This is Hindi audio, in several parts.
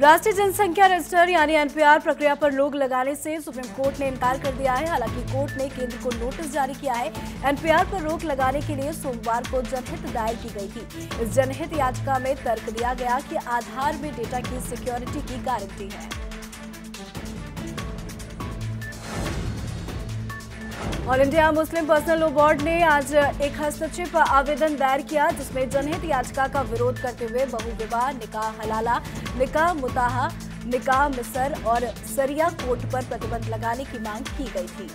राष्ट्रीय जनसंख्या रजिस्टर यानी एनपीआर प्रक्रिया पर लोग लगाने से सुप्रीम कोर्ट ने इनकार कर दिया है। हालाँकि कोर्ट ने केंद्र को नोटिस जारी किया है। एनपीआर पर रोक लगाने के लिए सोमवार को जनहित दायर की गई थी। इस जनहित याचिका में तर्क दिया गया कि आधार में डेटा की सिक्योरिटी की गारंटी है। All India Muslim personal law board ने आज एक हस्तक्षेप आवेदन दायर किया, जिसमें जनहित याचिका का विरोध करते हुए बहु विवाह निकाह हलाला, निकाह मुताहा, निकाह मिसर और सरिया कोर्ट पर प्रतिबंध लगाने की मांग की गई थी।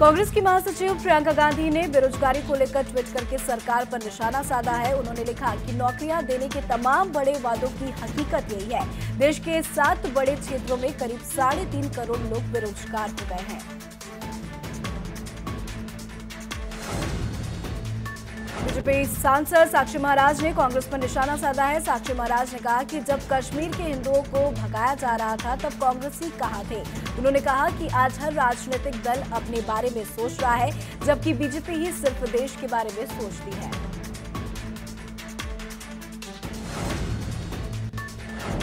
कांग्रेस की महासचिव प्रियंका गांधी ने बेरोजगारी को लेकर ट्वीट करके सरकार पर निशाना साधा है। उन्होंने लिखा कि नौकरियाँ देने के तमाम बड़े वादों की हकीकत यही है। देश के सात बड़े क्षेत्रों में करीब साढ़े तीन करोड़ लोग बेरोजगार हो गए हैं। बीजेपी सांसद साक्षी महाराज ने कांग्रेस पर निशाना साधा है। साक्षी महाराज ने कहा कि जब कश्मीर के हिंदुओं को भगाया जा रहा था, तब कांग्रेस ही कहा थे? उन्होंने कहा कि आज हर राजनीतिक दल अपने बारे में सोच रहा है, जबकि बीजेपी ही सिर्फ़ देश के बारे में सोचती है।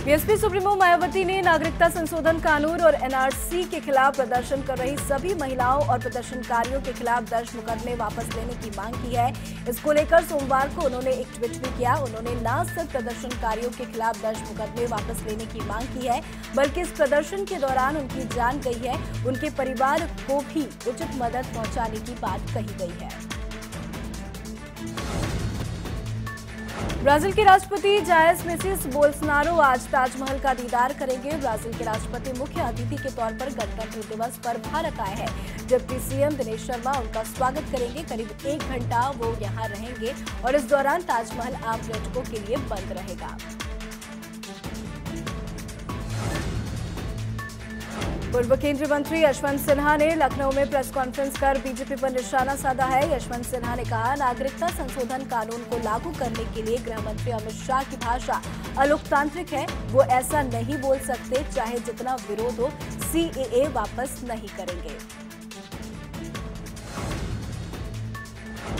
बीएसपी सुप्रीमो मायावती ने नागरिकता संशोधन कानून और एनआरसी के खिलाफ प्रदर्शन कर रही सभी महिलाओं और प्रदर्शनकारियों के खिलाफ दर्ज मुकदमे वापस लेने की मांग की है। इसको लेकर सोमवार को उन्होंने एक ट्वीट भी किया। उन्होंने न सिर्फ़ प्रदर्शनकारियों के खिलाफ दर्ज मुकदमे वापस लेने की मांग की है, बल्कि इस प्रदर्शन के दौरान उनकी जान गई है। उनके परिवार को भी उचित मदद पहुँचाने की बात कही गई है। ब्राज़ील के राष्ट्रपति जायस मेसिस बोल्सनारो आज ताजमहल का दीदार करेंगे। ब्राज़ील के राष्ट्रपति मुख्य अतिथि के तौर पर गणतंत्र दिवस पर भारत आए हैं। जबकि सीएम दिनेश शर्मा उनका स्वागत करेंगे। करीब एक घंटा वो यहाँ रहेंगे और इस दौरान ताजमहल आम पर्यटकों के लिए बंद रहेगा। पूर्व केंद्रीय मंत्री यशवंत सिन्हा ने लखनऊ में प्रेस कॉन्फ्रेंस कर बीजेपी पर निशाना साधा है। यशवंत सिन्हा ने कहा, नागरिकता संशोधन कानून को लागू करने के लिए गृह मंत्री अमित शाह की भाषा अलोकतांत्रिक है। वो ऐसा नहीं बोल सकते, चाहे जितना विरोध हो सीएए वापस नहीं करेंगे।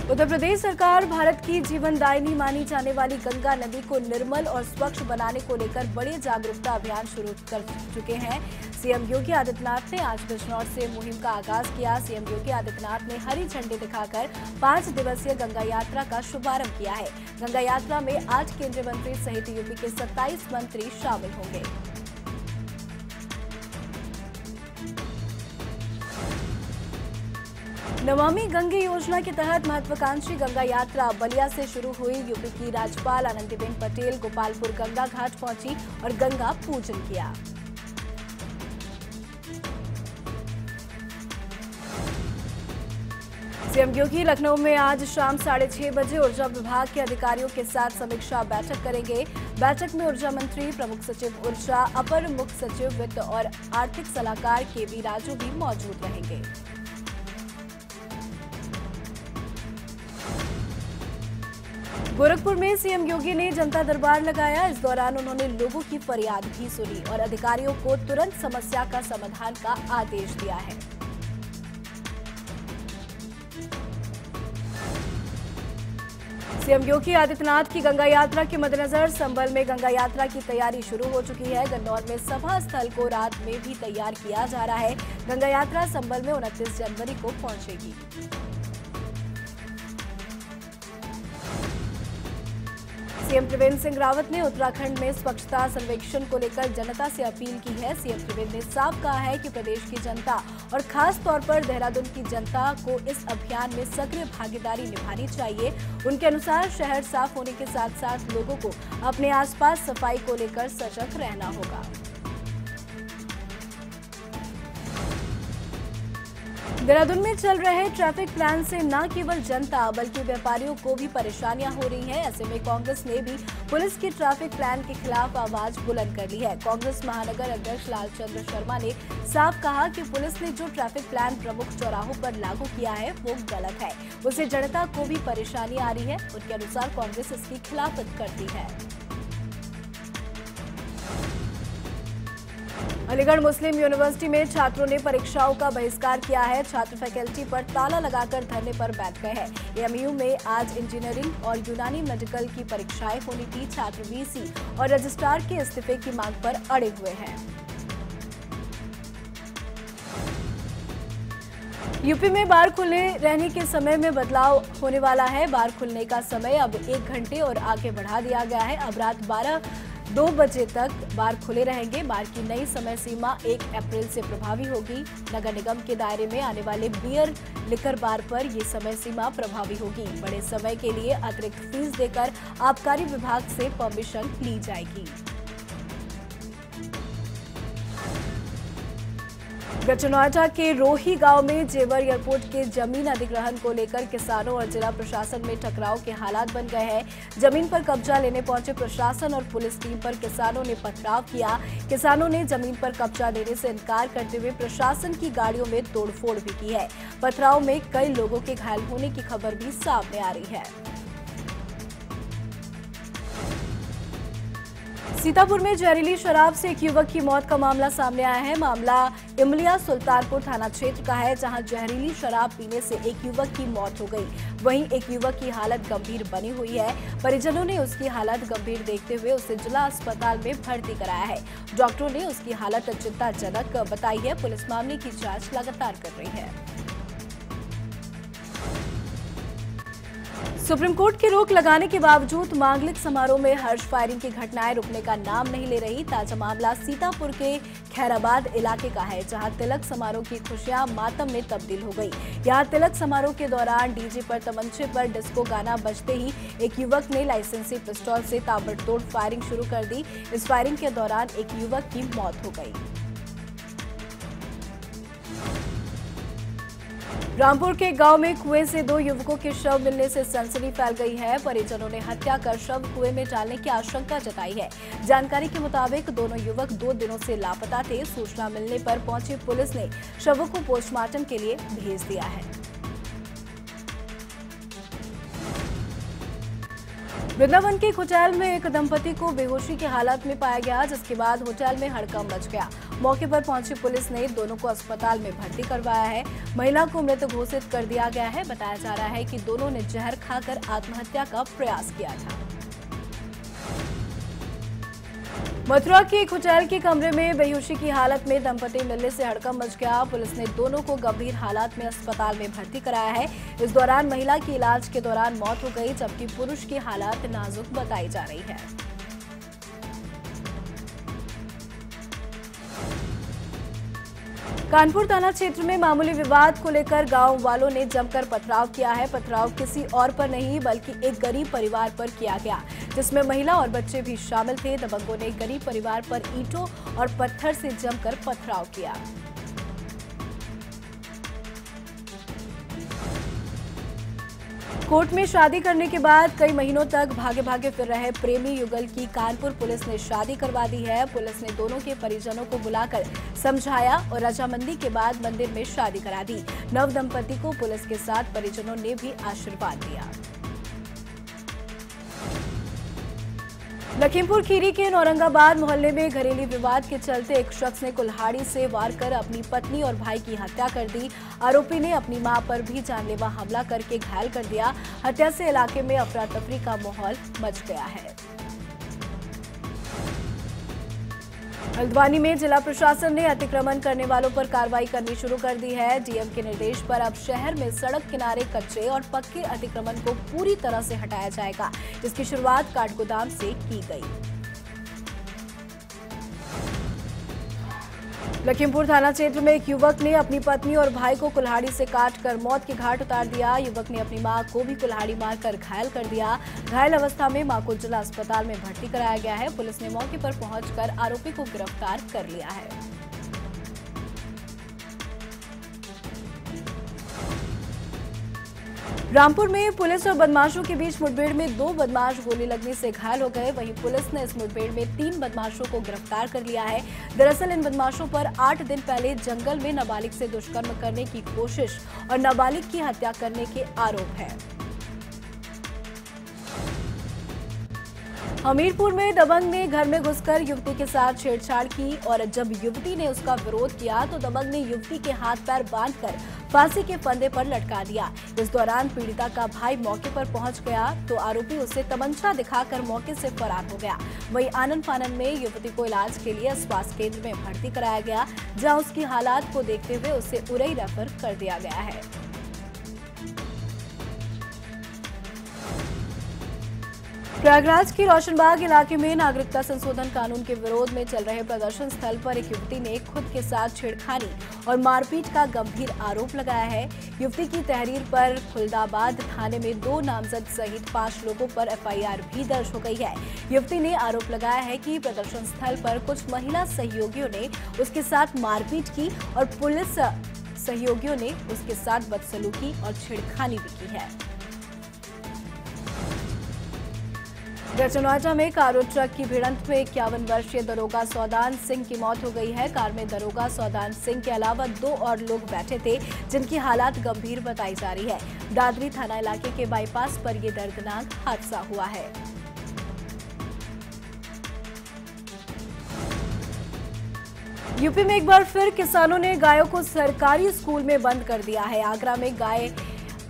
उत्तर प्रदेश सरकार भारत की जीवनदायिनी मानी जाने वाली गंगा नदी को निर्मल और स्वच्छ बनाने को लेकर बड़े जागरूकता अभियान शुरू कर चुके हैं। सीएम योगी आदित्यनाथ ने आज बिजनौर से मुहिम का आगाज़ किया। सीएम योगी आदित्यनाथ ने हरी झंडी दिखाकर पाँच दिवसीय गंगा यात्रा का शुभारंभ किया है। गंगा यात्रा में आठ केंद्रीय मंत्री सहित यूपी के 27 मंत्री शामिल होंगे। नमामि गंगे योजना के तहत महत्वाकांक्षी गंगा यात्रा बलिया से शुरू हुई। यूपी की राज्यपाल आनंदीबेन पटेल गोपालपुर गंगा घाट पहुँची और गंगा पूजन किया। सीएम योगी लखनऊ में आज शाम साढ़े छह बजे ऊर्जा विभाग के अधिकारियों के साथ समीक्षा बैठक करेंगे। बैठक में ऊर्जा मंत्री, प्रमुख सचिव ऊर्जा, अपर मुख्य सचिव वित्त और आर्थिक सलाहकार के वी राजू भी मौजूद रहेंगे। गोरखपुर में सीएम योगी ने जनता दरबार लगाया। इस दौरान उन्होंने लोगों की फरियाद भी सुनी और अधिकारियों को तुरंत समस्या का समाधान का आदेश दिया है। सीएम योगी आदित्यनाथ की गंगा यात्रा के मद्देनजर संबल में गंगा यात्रा की तैयारी शुरू हो चुकी है। गन्नौर में सभा स्थल को रात में भी तैयार किया जा रहा है। गंगा यात्रा संबल में उनतीस जनवरी को पहुंचेगी। सीएम त्रिवेंद्र सिंह रावत ने उत्तराखंड में स्वच्छता सर्वेक्षण को लेकर जनता से अपील की है। सीएम त्रिवेंद्र ने साफ़ कहा है कि प्रदेश की जनता और खास तौर पर देहरादून की जनता को इस अभियान में सक्रिय भागीदारी निभानी चाहिए। उनके अनुसार शहर साफ़ होने के साथ साथ लोगों को अपने आसपास सफ़ाई को लेकर सजग रहना होगा। देहरादून में चल रहे ट्रैफ़िक प्लान से न केवल जनता, बल्कि व्यापारियों को भी परेशानियाँ हो रही हैं। ऐसे में कांग्रेस ने भी पुलिस के ट्रैफ़िक प्लान के खिलाफ आवाज़ बुलंद कर ली है। कांग्रेस महानगर अध्यक्ष लालचंद्र शर्मा ने साफ़ कहा कि पुलिस ने जो ट्रैफ़िक प्लान प्रमुख चौराहों पर लागू किया है, वो गलत है। उससे जनता को भी परेशानी आ रही है। उनके अनुसार कांग्रेस इसकी खिलाफत करती है। अलीगढ़ मुस्लिम यूनिवर्सिटी में छात्रों ने परीक्षाओं का बहिष्कार किया है। छात्र फैकल्टी पर ताला लगाकर धरने पर बैठ गए हैं। एमयू में आज इंजीनियरिंग और यूनानी मेडिकल की परीक्षाएँ होनी थी छात्र वीसी और रजिस्ट्रार के इस्तीफे की मांग पर अड़े हुए हैं। यूपी में बार खुले रहने के समय में बदलाव होने वाला है। बार खुलने का समय अब एक घंटे और आगे बढ़ा दिया गया है। अब रात बारह दो बजे तक बार खुले रहेंगे। बार की नई समय सीमा एक अप्रैल से प्रभावी होगी। नगर निगम के दायरे में आने वाले बियर लिकर बार पर ये समय सीमा प्रभावी होगी। बड़े समय के लिए अतिरिक्त फ़ीस देकर आबकारी विभाग से परमिशन ली जाएगी। गच्छ नोएडा के रोही गाँव में जेवर एयरपोर्ट के ज़मीन अधिग्रहण को लेकर किसानों और जिला प्रशासन में टकराव के हालात बन गए हैं। ज़मीन पर कब्जा लेने पहुँचे प्रशासन और पुलिस टीम पर किसानों ने पथराव किया। किसानों ने ज़मीन पर कब्जा लेने से इनकार करते हुए प्रशासन की गाड़ियों में तोड़फोड़ भी की है। पथराव में कई लोगों के घायल होने की खबर भी सामने आ रही है। सीतापुर में जहरीली शराब से एक युवक की मौत का मामला सामने आया है। मामला इमलिया सुल्तानपुर थाना क्षेत्र का है, जहाँ जहरीली शराब पीने से एक युवक की मौत हो गई। वहीं एक युवक की हालत गंभीर बनी हुई है। परिजनों ने उसकी हालत गंभीर देखते हुए उसे जिला अस्पताल में भर्ती कराया है। डॉक्टरों ने उसकी हालत चिंताजनक बताई है। पुलिस मामले की जाँच लगातार कर रही है। सुप्रीम कोर्ट की रोक लगाने के बावजूद मांगलिक समारोह में हर्ष फायरिंग की घटनाएँ रुकने का नाम नहीं ले रही। ताज़ा मामला सीतापुर के खैराबाद इलाके का है, जहाँ तिलक समारोह की खुशियाँ मातम में तब्दील हो गई। यहाँ तिलक समारोह के दौरान डीजे पर तमंचे पर डिस्को गाना बजते ही एक युवक ने लाइसेंसी पिस्तौल से ताबड़तोड़ फायरिंग शुरू कर दी। इस फायरिंग के दौरान एक युवक की मौत हो गई। रामपुर के गाँव में कुएँ से दो युवकों के शव मिलने से सनसनी फैल गई है। परिजनों ने हत्या कर शव कुएँ में डालने की आशंका जताई है। जानकारी के मुताबिक दोनों युवक दो दिनों से लापता थे। सूचना मिलने पर पहुँची पुलिस ने शवों को पोस्टमार्टम के लिए भेज दिया है। वृंदावन के होटल में एक दंपति को बेहोशी की हालत में पाया गया, जिसके बाद होटल में हड़कम मच गया। मौके पर पहुँची पुलिस ने दोनों को अस्पताल में भर्ती करवाया है। महिला को मृत घोषित कर दिया गया है। बताया जा रहा है कि दोनों ने जहर खाकर आत्महत्या का प्रयास किया था। मथुरा के एक होटल के कमरे में बेहोशी की हालत में दंपति मिलने से हड़कम मच गया। पुलिस ने दोनों को गंभीर हालात में अस्पताल में भर्ती कराया है। इस दौरान महिला की इलाज के दौरान मौत हो गई, जबकि पुरुष की हालात नाजुक बताई जा रही है। कानपुर थाना क्षेत्र में मामूली विवाद को लेकर गाँव वालों ने जमकर पथराव किया है। पथराव किसी और पर नहीं, बल्कि एक गरीब परिवार पर किया गया, जिसमें महिला और बच्चे भी शामिल थे। दबंगों ने गरीब परिवार पर ईंटों और पत्थर से जमकर पथराव किया। कोर्ट में शादी करने के बाद कई महीनों तक भागे भागे फिर रहे प्रेमी युगल की कानपुर पुलिस ने शादी करवा दी है। पुलिस ने दोनों के परिजनों को बुलाकर समझाया और रजामंदी के बाद मंदिर में शादी करा दी। नव दंपति को पुलिस के साथ परिजनों ने भी आशीर्वाद दिया। लखीमपुर, खीरी के नौरंगाबाद मोहल्ले में घरेलू विवाद के चलते एक शख्स ने कुल्हाड़ी से वार कर अपनी पत्नी और भाई की हत्या कर दी। आरोपी ने अपनी माँ पर भी जानलेवा हमला करके घायल कर दिया। हत्या से इलाके में अफरा तफरी का माहौल मच गया है। हल्द्वानी में जिला प्रशासन ने अतिक्रमण करने वालों पर कार्रवाई करनी शुरू कर दी है। डीएम के निर्देश पर अब शहर में सड़क किनारे कच्चे और पक्के अतिक्रमण को पूरी तरह से हटाया जाएगा। जिसकी शुरुआत काठगोदाम से की गई। लखीमपुर थाना क्षेत्र में एक युवक ने अपनी पत्नी और भाई को कुल्हाड़ी से काट कर मौत के घाट उतार दिया। युवक ने अपनी माँ को भी कुल्हाड़ी मारकर घायल कर दिया। घायल अवस्था में माँ को जिला अस्पताल में भर्ती कराया गया है। पुलिस ने मौके पर पहुंचकर आरोपी को गिरफ़्तार कर लिया है। रामपुर में पुलिस और बदमाशों के बीच मुठभेड़ में दो बदमाश गोली लगने से घायल हो गए। वहीं पुलिस ने इस मुठभेड़ में तीन बदमाशों को गिरफ़्तार कर लिया है। दरअसल इन बदमाशों पर आठ दिन पहले जंगल में नाबालिग से दुष्कर्म करने की कोशिश और नाबालिग की हत्या करने के आरोप है। हमीरपुर में दबंग ने घर में घुसकर युवती के साथ छेड़छाड़ की और जब युवती ने उसका विरोध किया तो दबंग ने युवती के हाथ पैर बांधकर फांसी के फंदे पर लटका दिया। इस दौरान पीड़िता का भाई मौके पर पहुँच गया तो आरोपी उसे तमंचा दिखाकर मौके से फरार हो गया। वहीं आनंद फानंद में युवती को इलाज के लिए स्वास्थ्य केंद्र में भर्ती कराया गया, जहाँ उसकी हालात को देखते हुए उसे उरई रेफर कर दिया गया है। प्रयागराज के रोशनबाग इलाके में नागरिकता संशोधन कानून के विरोध में चल रहे प्रदर्शन स्थल पर एक युवती ने खुद के साथ छेड़खानी और मारपीट का गंभीर आरोप लगाया है। युवती की तहरीर पर खुलदाबाद थाने में दो नामजद सहित पाँच लोगों पर एफआईआर भी दर्ज हो गई है। युवती ने आरोप लगाया है कि प्रदर्शन स्थल पर कुछ महिला सहयोगियों ने उसके साथ मारपीट की और पुलिस सहयोगियों ने उसके साथ बदसलूकी और छेड़खानी भी की है। गरचनौजा में कार और ट्रक की भिड़ंत में इक्यावन वर्षीय दरोगा सौदान सिंह की मौत हो गई है। कार में दरोगा सौदान सिंह के अलावा दो और लोग बैठे थे, जिनकी हालात गंभीर बताई जा रही है। दादरी थाना इलाके के बाईपास पर यह दर्दनाक हादसा हुआ है। यूपी में एक बार फिर किसानों ने गायों को सरकारी स्कूल में बंद कर दिया है। आगरा में गाय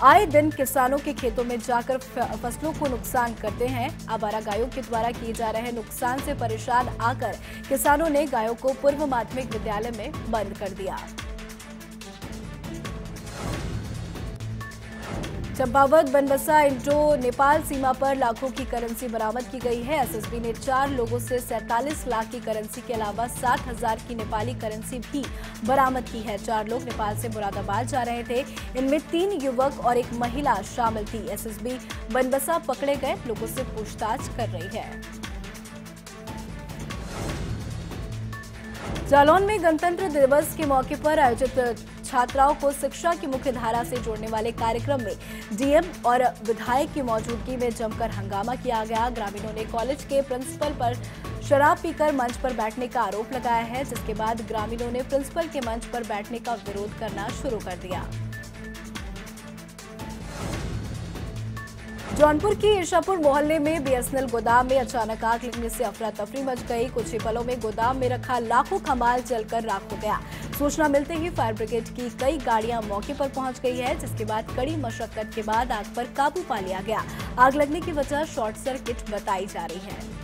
आए दिन किसानों के खेतों में जाकर फ़सलों को नुकसान करते हैं। आवारा गायों के द्वारा किए जा रहे नुकसान से परेशान आकर किसानों ने गायों को पूर्व माध्यमिक विद्यालय में बंद कर दिया। चंपावत बनबसा इंडो नेपाल सीमा पर लाखों की करेंसी बरामद की गई है एसएसबी ने चार लोगों से सैंतालीस लाख की करेंसी के अलावा सात हज़ार की नेपाली करेंसी भी बरामद की है। चार लोग नेपाल से मुरादाबाद जा रहे थे। इनमें तीन युवक और एक महिला शामिल थी। एसएसबी बनबसा पकड़े गए, लोगों से पूछताछ कर रही है। जालौन में गणतंत्र दिवस के मौके पर आयोजित छात्राओं को शिक्षा की मुख्य धारा से जोड़ने वाले कार्यक्रम में डीएम और विधायक की मौजूदगी में जमकर हंगामा किया गया। ग्रामीणों ने कॉलेज के प्रिंसिपल पर शराब पीकर मंच पर बैठने का आरोप लगाया है, जिसके बाद ग्रामीणों ने प्रिंसिपल के मंच पर बैठने का विरोध करना शुरू कर दिया। जौनपुर के ईर्षापुर मोहल्ले में बीएसएनएल गोदाम में अचानक आग लगने से अफरा तफरी मच गई। कुछ ही पलों में गोदाम में रखा लाखों खमाल जलकर राख हो गया। सूचना मिलते ही फायर ब्रिगेड की कई गाड़ियाँ मौके पर पहुँच गई है, जिसके बाद कड़ी मशक्कत के बाद आग पर काबू पा लिया गया। आग लगने की वजह शॉर्ट सर्किट बताई जा रही है।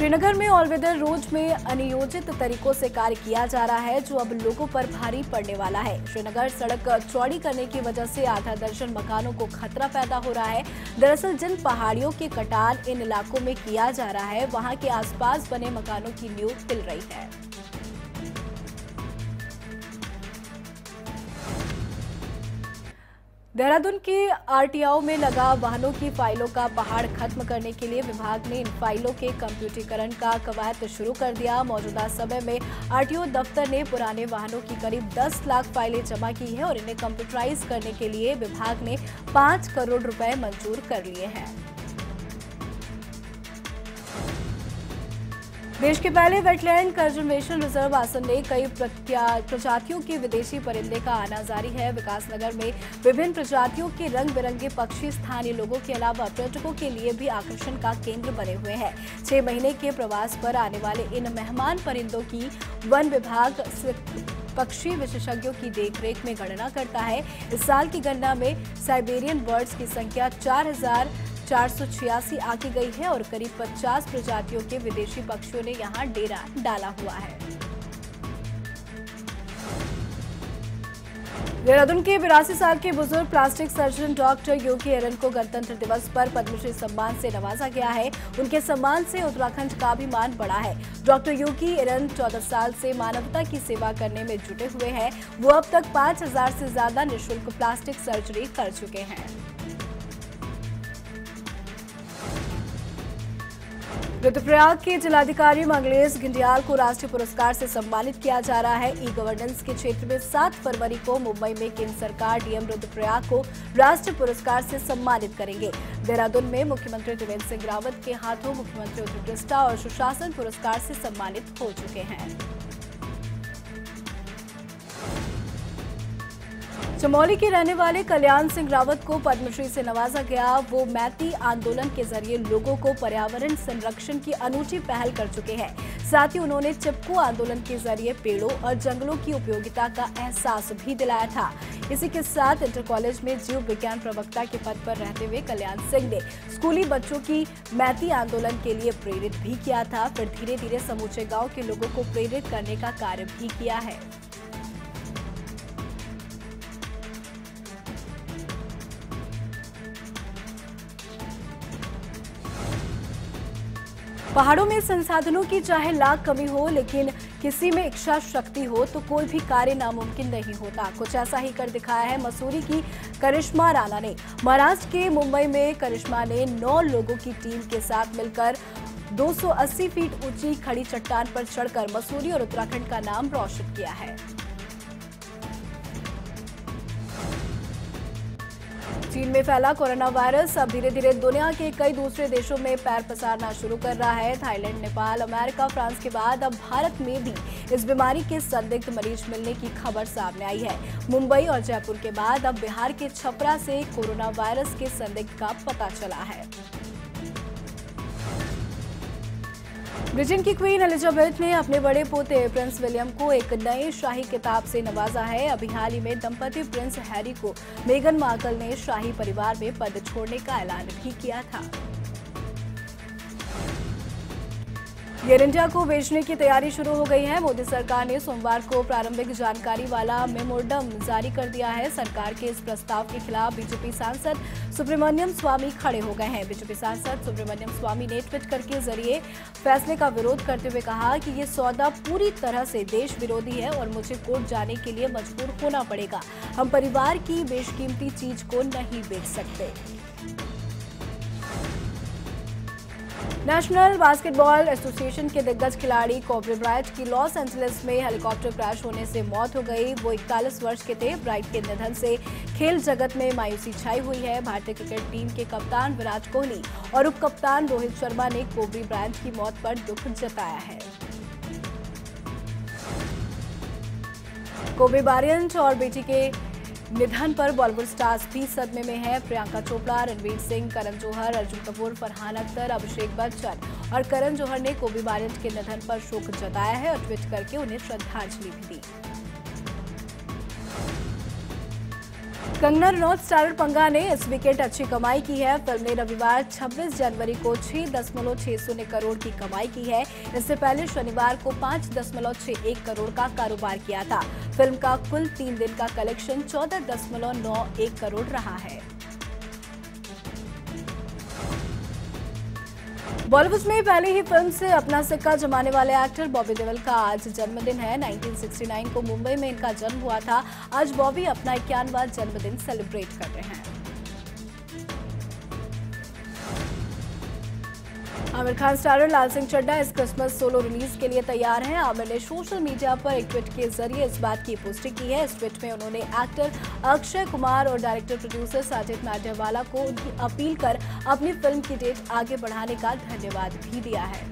श्रीनगर में ऑल वेदर रोड में अनियोजित तरीकों से कार्य किया जा रहा है, जो अब लोगों पर भारी पड़ने वाला है। श्रीनगर सड़क चौड़ी करने की वजह से आधा दर्जन मकानों को खतरा पैदा हो रहा है। दरअसल, जिन पहाड़ियों के कटान इन इलाकों में किया जा रहा है, वहाँ के आसपास बने मकानों की न्यूज़ मिल रही है। देहरादून के आरटीआई में लगा वाहनों की फाइलों का पहाड़ खत्म करने के लिए विभाग ने इन फाइलों के कंप्यूटरीकरण का कवायद शुरू कर दिया। मौजूदा समय में आरटीओ दफ्तर ने पुराने वाहनों की करीब 10 लाख फाइलें जमा की है और इन्हें कंप्यूटराइज करने के लिए विभाग ने 5 करोड़ रुपए मंजूर कर लिए हैं। देश के पहले वेटलैंड कंजर्वेशन रिज़र्व आसन ने कई प्रजातियों के विदेशी परिंदे का आना जारी है। विकासनगर में विभिन्न प्रजातियों के रंग बिरंगे पक्षी स्थानीय लोगों के अलावा पर्यटकों के लिए भी आकर्षण का केंद्र बने हुए हैं। छह महीने के प्रवास पर आने वाले इन मेहमान परिंदों की वन विभाग पक्षी विशेषज्ञों की देखरेख में गणना करता है। इस साल की गणना में साइबेरियन बर्ड्स की संख्या चार हज़ार चार सौ छियासी आकी गई है और करीब 50 प्रजातियों के विदेशी पक्षियों ने यहाँ डेरा डाला हुआ है। देहरादून के बिरासी साल के बुज़ुर्ग plastic surgeon doctor Yogi Aeron को गणतंत्र दिवस पर पद्मश्री सम्मान से नवाजा गया है। उनके सम्मान से उत्तराखंड का भी मान बढ़ा है। डॉक्टर योगी एरन 14 साल से मानवता की सेवा करने में जुटे हुए हैं। वो अब तक 5000 से ज़्यादा निःशुल्क प्लास्टिक सर्जरी कर चुके हैं। रुद्रप्रयाग के जिलाधिकारी मंगलेश घिंडियाल को राष्ट्रीय पुरस्कार से सम्मानित किया जा रहा है। ई गवर्नेंस के क्षेत्र में 7 फरवरी को मुंबई में केंद्र सरकार डीएम रुद्रप्रयाग को राष्ट्रीय पुरस्कार से सम्मानित करेंगे। देहरादून में मुख्यमंत्री त्रिवेंद्र सिंह रावत के हाथों मुख्यमंत्री उत्कृष्टा और सुशासन पुरस्कार से सम्मानित हो चुके हैं। चमोली के रहने वाले कल्याण सिंह रावत को पद्मश्री से नवाजा गया वो मैती आंदोलन के ज़रिए लोगों को पर्यावरण संरक्षण की अनूठी पहल कर चुके हैं। साथ ही उन्होंने चिपकू आंदोलन के ज़रिए पेड़ों और जंगलों की उपयोगिता का एहसास भी दिलाया था। इसी के साथ इंटर कॉलेज में जीव विज्ञान प्रवक्ता के पद पर रहते हुए कल्याण सिंह ने स्कूली बच्चों की मैती आंदोलन के लिए प्रेरित भी किया था। फिर धीरे धीरे समूचे गाँव के लोगों को प्रेरित करने का कार्य भी किया है। पहाड़ों में संसाधनों की चाहे लाख कमी हो, लेकिन किसी में इच्छा शक्ति हो तो कोई भी कार्य नामुमकिन नहीं होता। कुछ ऐसा ही कर दिखाया है मसूरी की करिश्मा राणा ने। महाराष्ट्र के मुंबई में करिश्मा ने नौ लोगों की टीम के साथ मिलकर 280 फीट ऊँची खड़ी चट्टान पर चढ़कर मसूरी और उत्तराखंड का नाम रोशन किया है। चीन में फैला कोरोना वायरस। अब धीरे धीरे दुनिया के कई दूसरे देशों में पैर पसारना शुरू कर रहा है। थाईलैंड, नेपाल, अमेरिका, फ्रांस के बाद अब भारत में भी इस बीमारी के संदिग्ध मरीज़ मिलने की खबर सामने आई है। मुंबई और जयपुर के बाद अब बिहार के छपरा से कोरोना वायरस के संदिग्ध का पता चला है। ब्रिटेन की क्वीन एलिजाबेथ ने अपने बड़े पोते प्रिंस विलियम को एक नए शाही किताब से नवाजा है। अभी हाल ही में दंपति प्रिंस हैरी को मेगन मार्कल ने शाही परिवार में पद छोड़ने का ऐलान भी किया था। एयर इंडिया को बेचने की तैयारी शुरू हो गई है। मोदी सरकार ने सोमवार को प्रारंभिक जानकारी वाला मेमोरडम जारी कर दिया है। सरकार के इस प्रस्ताव के खिलाफ बीजेपी सांसद सुब्रमण्यम स्वामी खड़े हो गए हैं। बीजेपी सांसद सुब्रमण्यम स्वामी ने ट्वीट करके ज़रिए फैसले का विरोध करते हुए कहा कि ये सौदा पूरी तरह से देश विरोधी है और मुझे कोर्ट जाने के लिए मजबूर होना पड़ेगा। हम परिवार की बेशकीमती चीज़ को नहीं बेच सकते। नेशनल बास्केटबॉल एसोसिएशन के दिग्गज खिलाड़ी कॉबरे ब्राइट की लॉस एंजलिस में हेलीकॉप्टर क्रैश होने से मौत हो गई। वो इकतालीस वर्ष के थे। ब्राइट के निधन से खेल जगत में मायूसी छाई हुई है। भारतीय क्रिकेट टीम के कप्तान विराट कोहली और उप कप्तान रोहित शर्मा ने कोबरी ब्राइट की मौत पर दुख जताया है। कोबे बारियंट और बेटी के निधन पर बॉलीवुड स्टार्स भी सदमे में हैं। प्रियंका चोपड़ा, रणवीर सिंह, करण जौहर, अर्जुन कपूर, फरहान अख्तर, अभिषेक बच्चन और करण जौहर ने कोबी बारियंट के निधन पर शोक जताया है और ट्वीट करके उन्हें श्रद्धांजलि भी दी। कंगना रनौत स्टारर पंगा ने इस विकेट अच्छी कमाई की है। फ़िल्म ने रविवार 26 जनवरी को छह दशमलव छह शून्य करोड़ की कमाई की है। इससे पहले शनिवार को पाँच दशमलव छह एक करोड़ का कारोबार किया था। फ़िल्म का कुल तीन दिन का कलेक्शन चौदह दशमलव नौ एक करोड़ रहा है। बॉलीवुड में पहले ही फ़िल्म से अपना सिक्का जमाने वाले एक्टर बॉबी देवल का आज जन्मदिन है। 1969 को मुंबई में इनका जन्म हुआ था। आज बॉबी अपना इक्यानवा जन्मदिन सेलिब्रेट कर रहे हैं। आमिर खान स्टारर लाल सिंह चड्डा इस क्रिसमस सोलो रिलीज़ के लिए तैयार हैं। आमिर ने सोशल मीडिया पर एक ट्वीट के ज़रिए इस बात की पुष्टि की है। इस ट्वीट में उन्होंने एक्टर अक्षय कुमार और डायरेक्टर प्रोड्यूसर साजिद नाडियावाला को अपील कर अपनी फ़िल्म की डेट आगे बढ़ाने का धन्यवाद भी दिया है।